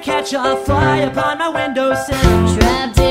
catch a fly upon my windowsill. Trapped